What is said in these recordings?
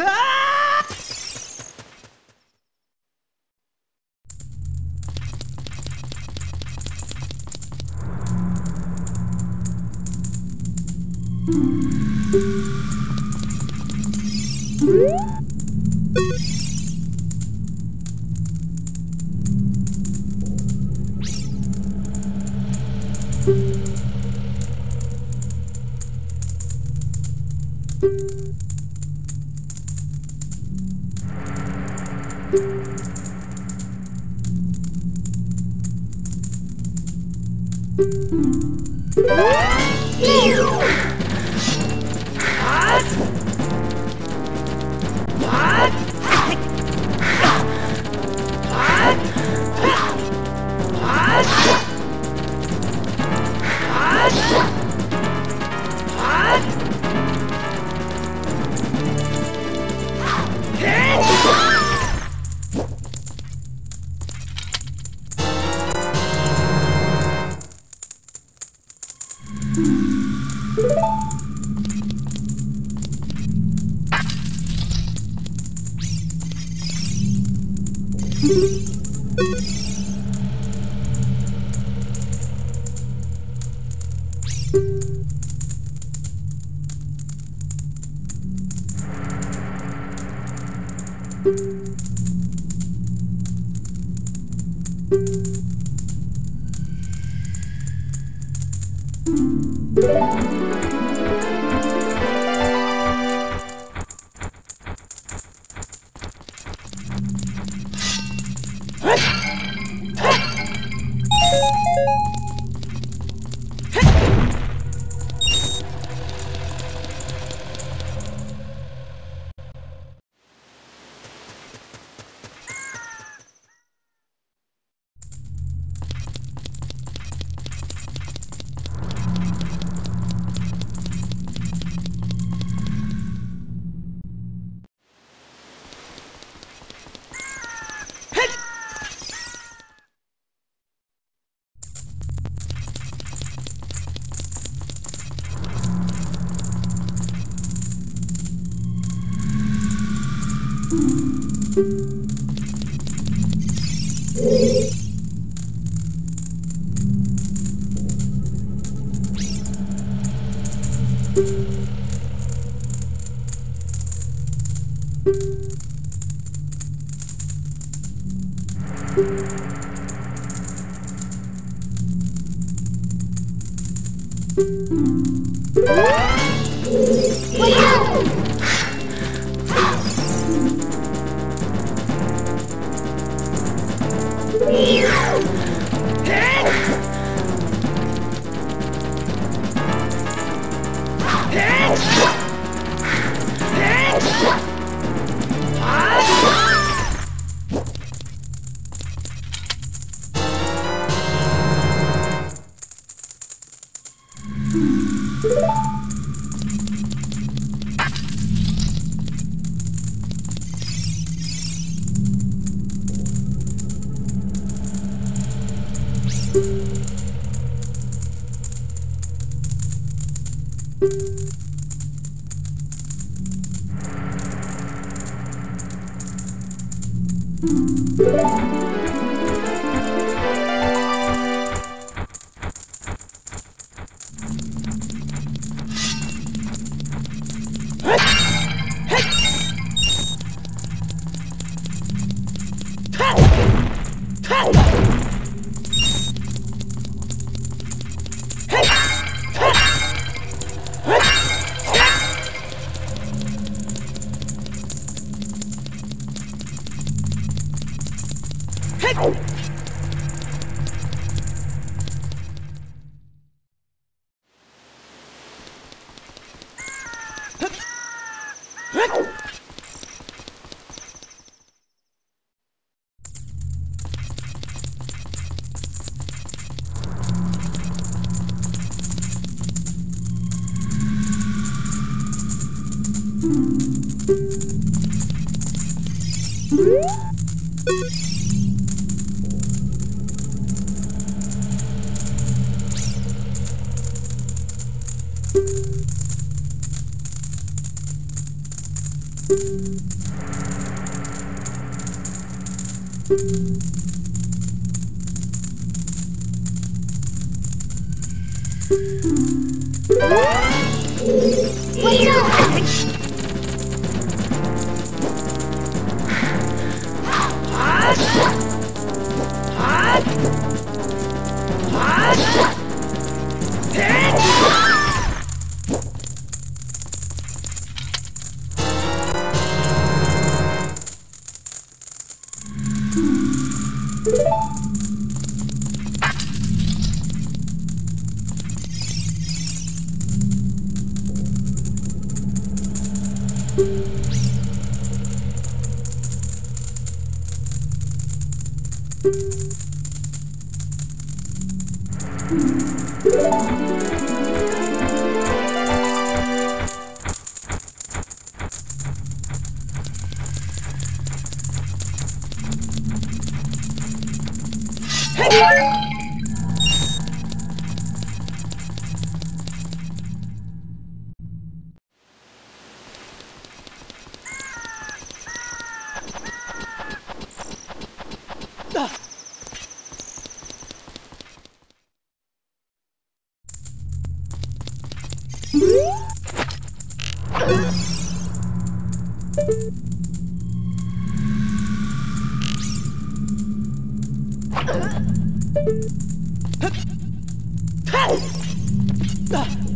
Ah! Hup! っ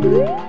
Bye.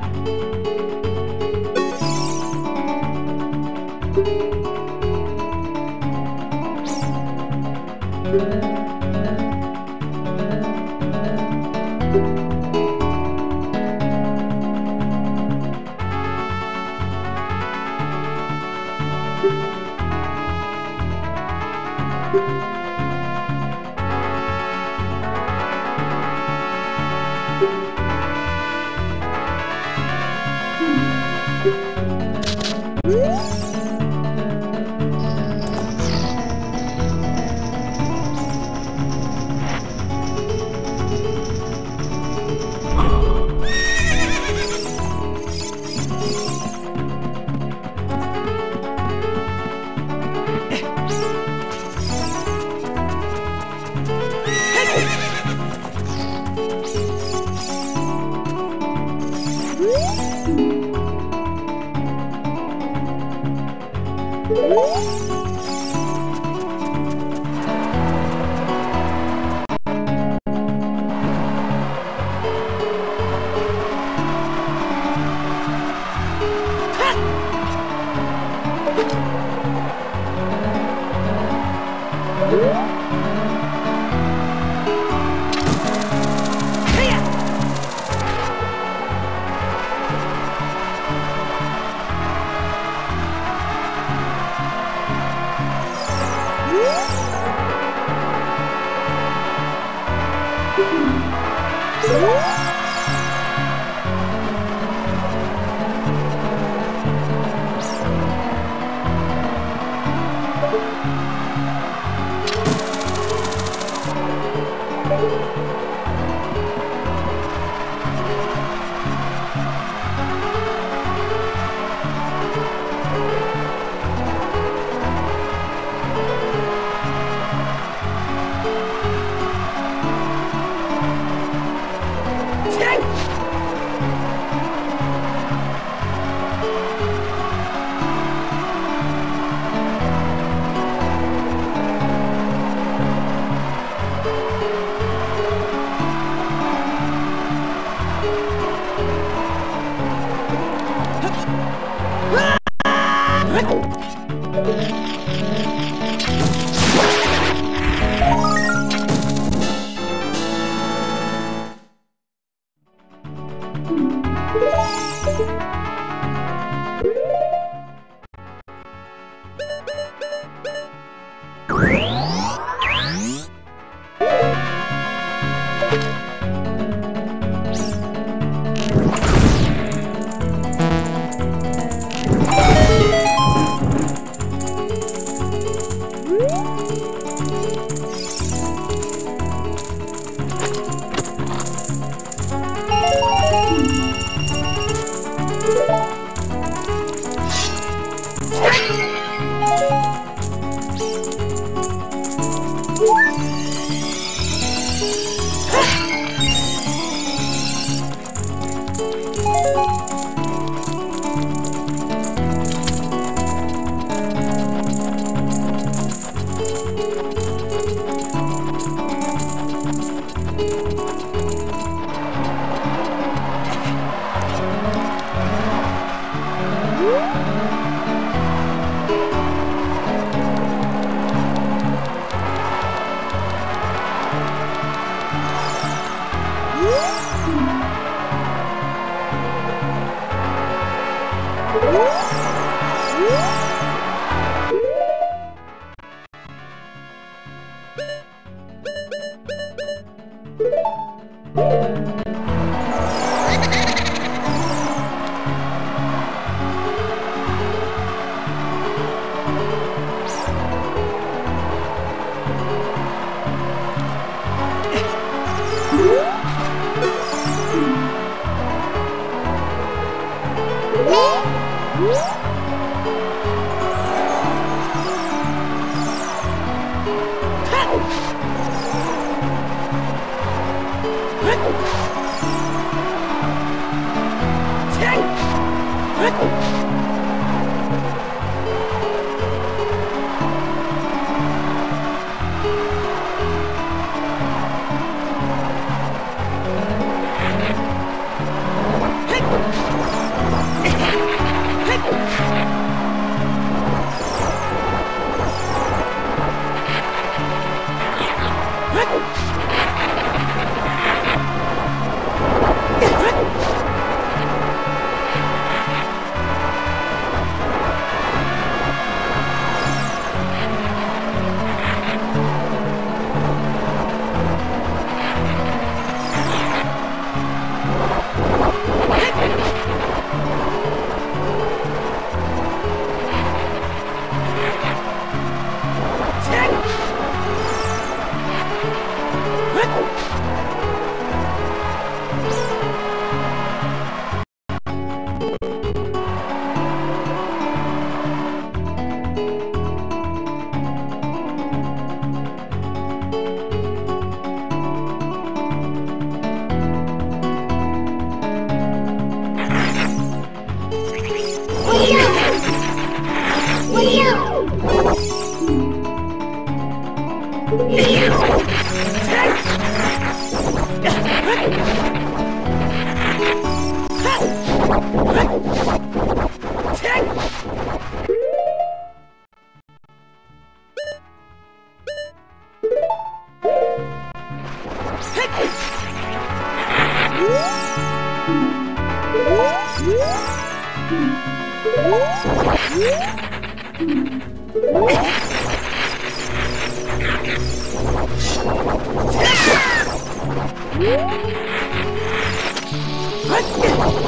Let's go.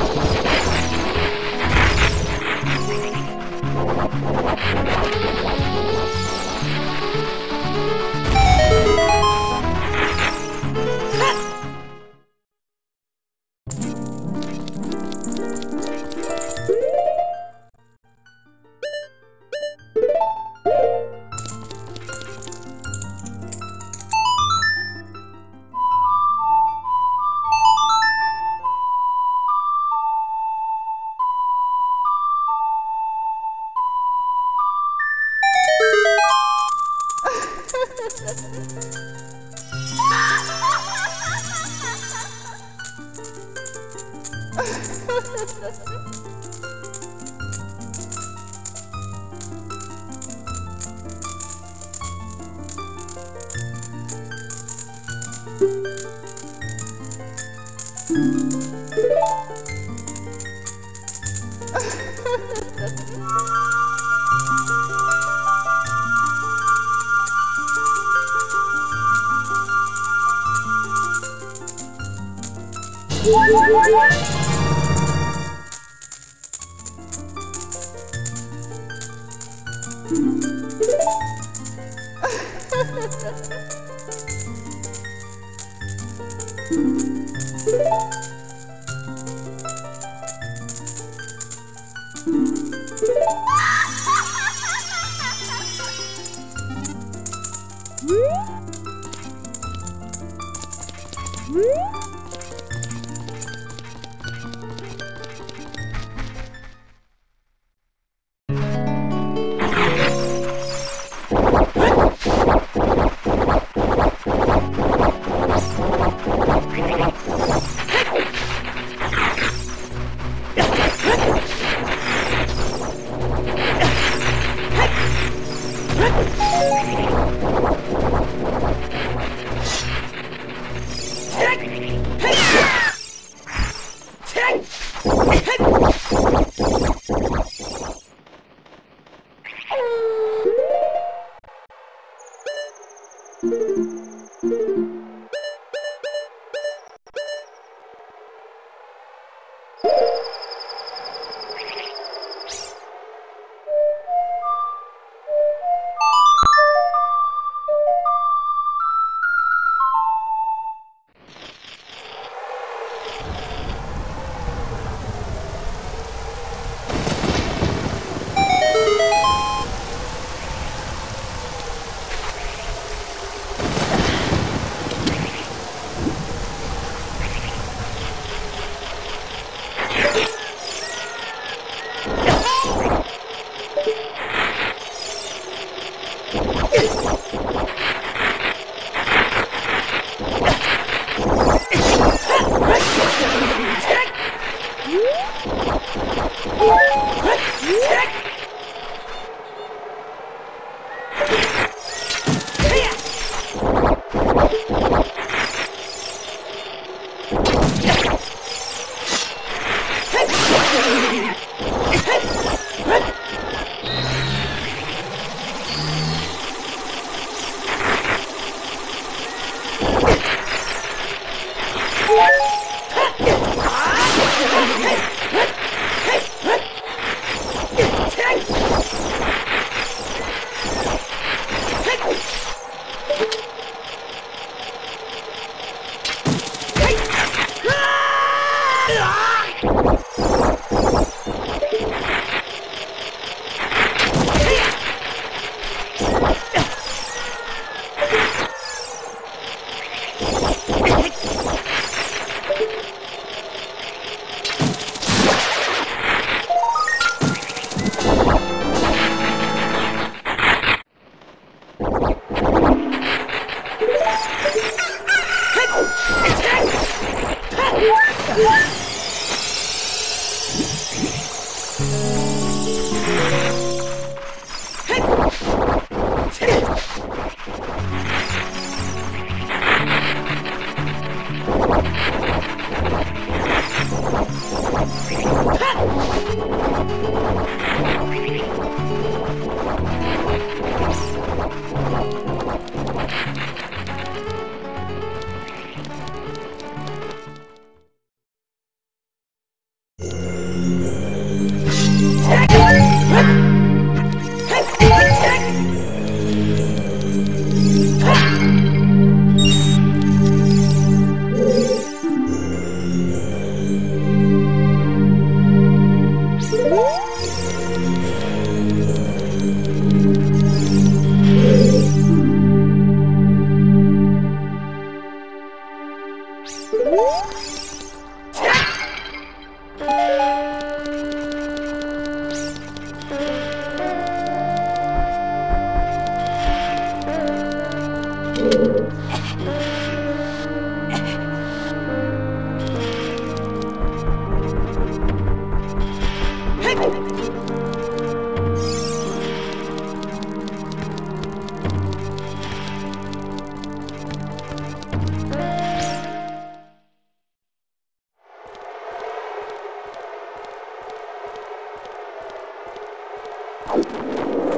you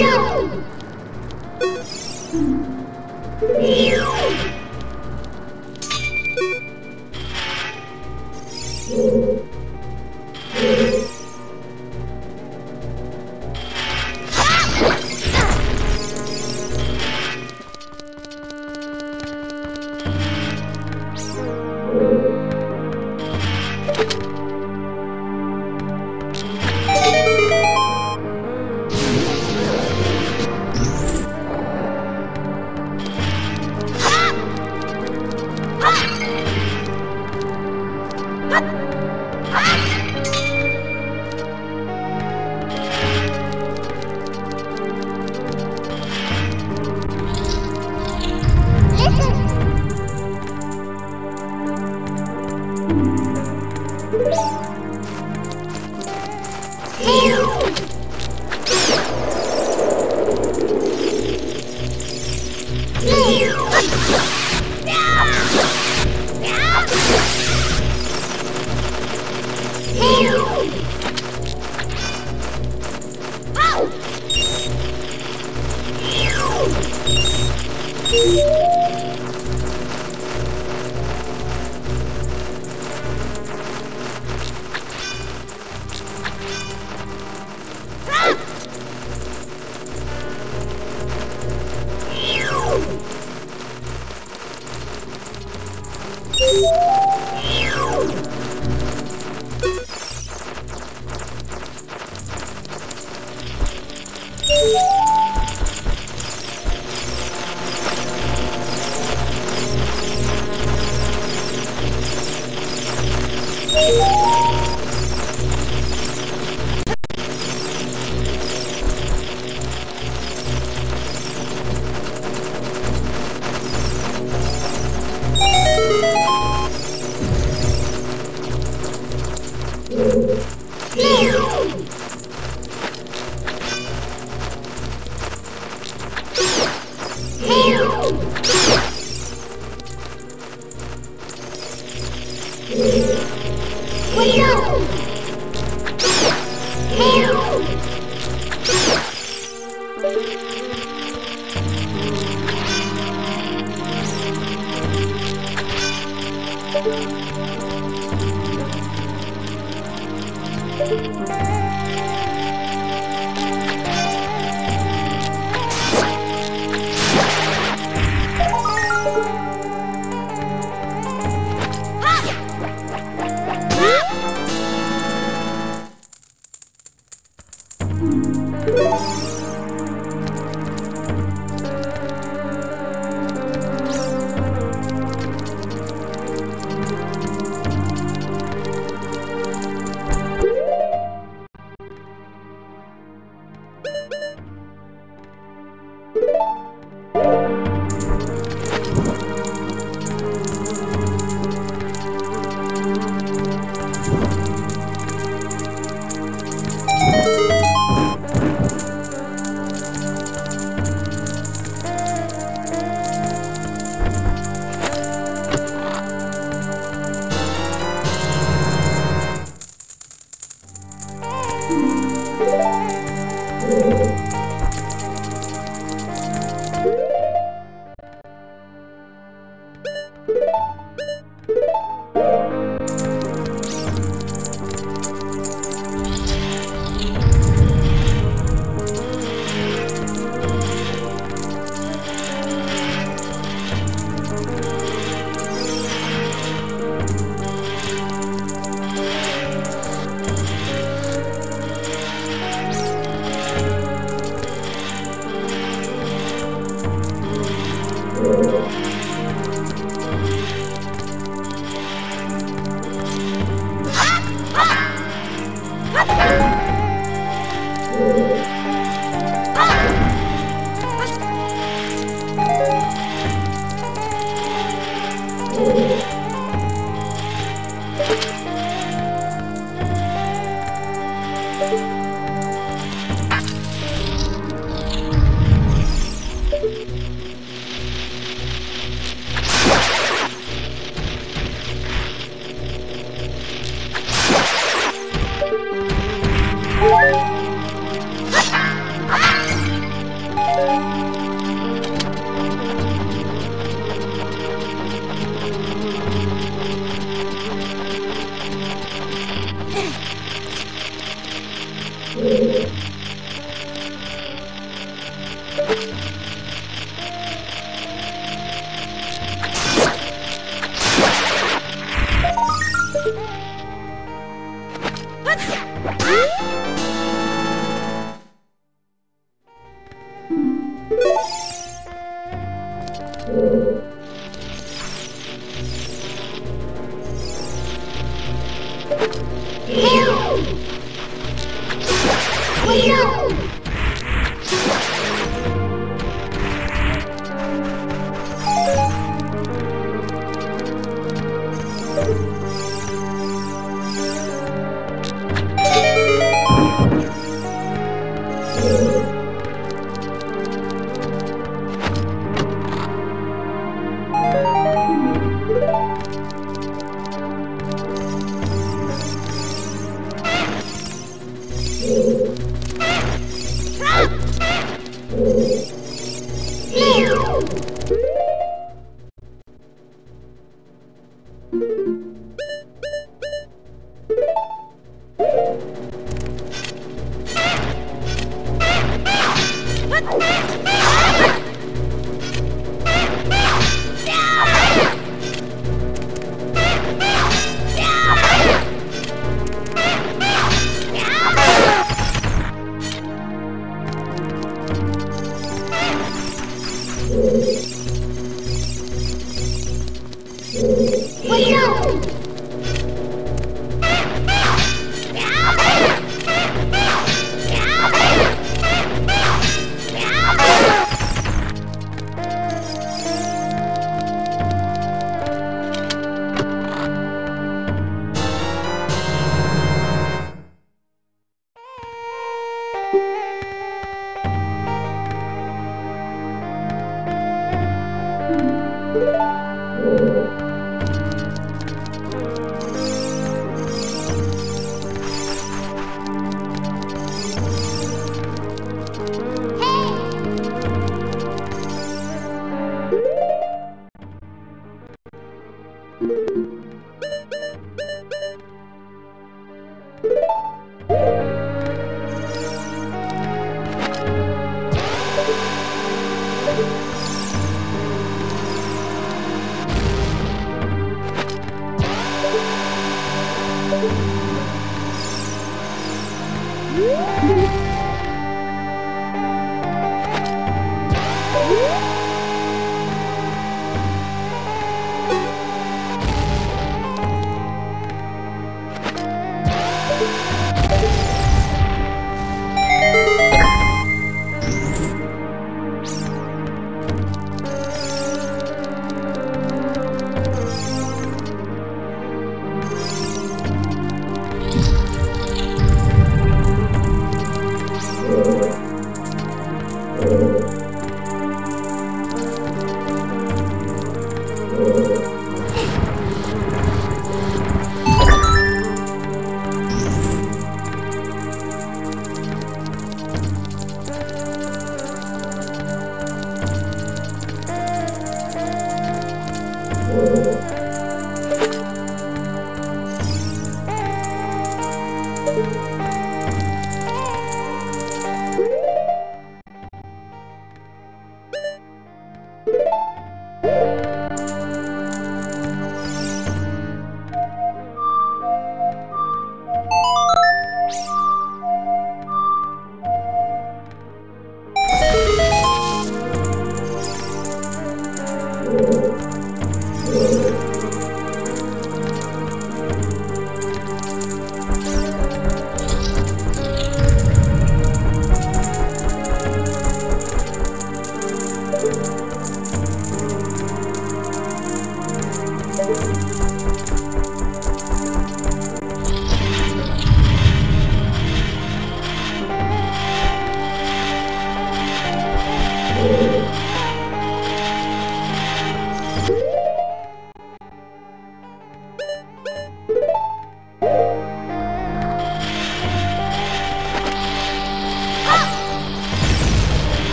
you.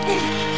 Thank you.